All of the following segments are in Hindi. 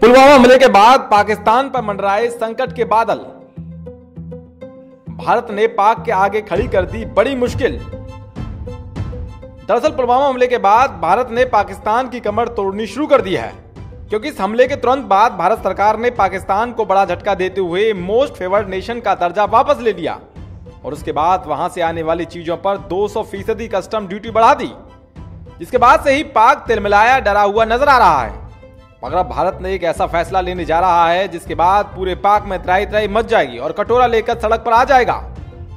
पुलवामा हमले के बाद पाकिस्तान पर मंडराए संकट के बादल। भारत ने पाक के आगे खड़ी कर दी बड़ी मुश्किल। दरअसल पुलवामा हमले के बाद भारत ने पाकिस्तान की कमर तोड़नी शुरू कर दी है, क्योंकि इस हमले के तुरंत बाद भारत सरकार ने पाकिस्तान को बड़ा झटका देते हुए मोस्ट फेवर्ड नेशन का दर्जा वापस ले लिया, और उसके बाद वहाँ से आने वाली चीज़ों पर 200 फ़ीसदी कस्टम ड्यूटी बढ़ा दी, जिसके बाद से ही पाक तिलमिलाया डरा हुआ नज़र आ रहा है। मगर भारत ने एक ऐसा फैसला लेने जा रहा है जिसके बाद पूरे पाक में त्राई त्राई मच जाएगी और कटोरा लेकर सड़क पर आ जाएगा।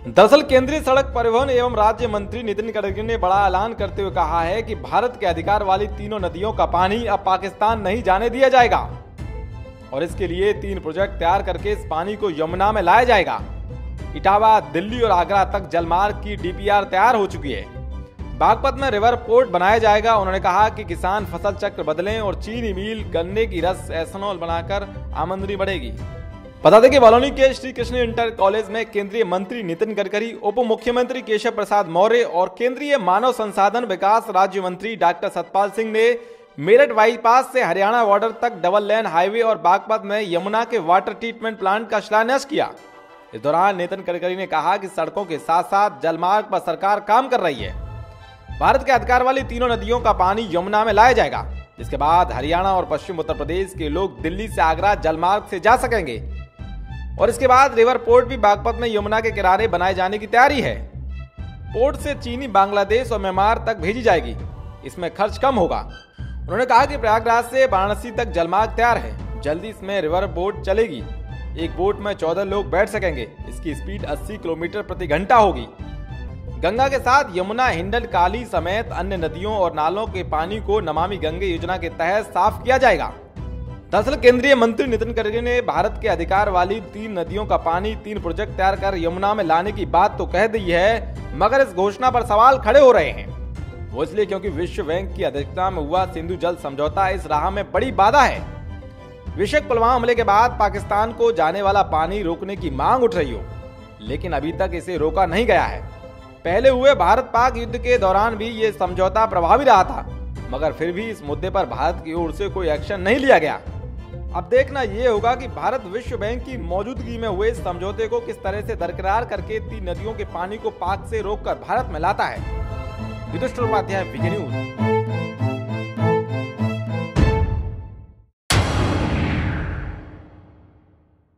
दरअसल केंद्रीय सड़क परिवहन एवं राज्य मंत्री नितिन गडकरी ने बड़ा ऐलान करते हुए कहा है कि भारत के अधिकार वाली तीनों नदियों का पानी अब पाकिस्तान नहीं जाने दिया जाएगा। और इसके लिए तीन प्रोजेक्ट तैयार करके इस पानी को यमुना में लाया जाएगा। इटावा, दिल्ली और आगरा तक जलमार्ग की डीपीआर तैयार हो चुकी है। बागपत में रिवर पोर्ट बनाया जाएगा। उन्होंने कहा कि किसान फ़सल चक्र बदलें और चीनी मिल गन्ने की रस एथेनॉल बनाकर आमदनी बढ़ेगी। बता दें कि बलौनी के श्री कृष्ण इंटर कॉलेज में केंद्रीय मंत्री नितिन गडकरी उप मुख्यमंत्री केशव प्रसाद मौर्य और केंद्रीय मानव संसाधन विकास राज्य मंत्री डॉक्टर सतपाल सिंह ने मेरठ बाईपास से हरियाणा बॉर्डर तक डबल लेन हाईवे और बागपत में यमुना के वाटर ट्रीटमेंट प्लांट का शिलान्यास किया। इस दौरान नितिन गडकरी ने कहा कि सड़कों के साथ साथ जलमार्ग पर सरकार काम कर रही है। भारत के अधिकार वाली तीनों नदियों का पानी यमुना में लाया जाएगा। जिसके बाद हरियाणा और पश्चिम उत्तर प्रदेश के लोग दिल्ली से आगरा जलमार्ग से जा सकेंगे। और इसके बाद रिवर पोर्ट भी बागपत में यमुना के किनारे बनाए जाने की तैयारी है। पोर्ट से चीनी बांग्लादेश और म्यांमार तक भेजी जाएगी। इसमें खर्च कम होगा। उन्होंने कहा कि प्रयागराज से वाराणसी तक जलमार्ग तैयार है। जल्दी इसमें रिवर बोट चलेगी। एक बोट में चौदह लोग बैठ सकेंगे। इसकी स्पीड 80 किलोमीटर प्रति घंटा होगी। गंगा के साथ यमुना हिंडल काली समेत अन्य नदियों और नालों के पानी को नमामि गंगे योजना के तहत साफ़ किया जाएगा। दरअसल केंद्रीय मंत्री नितिन गडकरी ने भारत के अधिकार वाली तीन नदियों का पानी, तीन प्रोजेक्ट तैयार कर यमुना में लाने की बात तो कह दी है, मगर इस घोषणा पर सवाल खड़े हो रहे हैं। वो इसलिए क्योंकि विश्व बैंक की अध्यक्षता में हुआ सिंधु जल समझौता इस राह में बड़ी बाधा है। विशेष पुलवामा हमले के बाद पाकिस्तान को जाने वाला पानी रोकने की मांग उठ रही हो, लेकिन अभी तक इसे रोका नहीं गया है। पहले हुए भारत पाक युद्ध के दौरान भी ये समझौता प्रभावी रहा था, मगर फिर भी इस मुद्दे पर भारत की ओर से कोई एक्शन नहीं लिया गया। अब देखना यह होगा कि भारत विश्व बैंक की मौजूदगी में हुए इस समझौते को किस तरह से दरकरार करके तीन नदियों के पानी को पाक से रोककर भारत में लाता है। विजय न्यूज़।